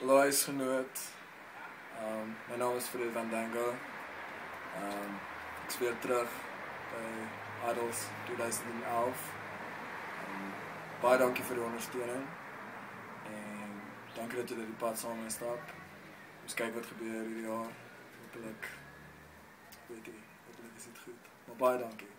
Lois genoot. Um, my naam is Fred van Dango. Um, ehm, ek speel terug by Adels 2011. Um, baie dankie vir die ondersteuning. En dankie dat julle die pad saam mee stap. Ons kyk wat gebeur hierdie jaar. Hoopelik weet jy, hoopelik is dit goed. Maar baie dankie.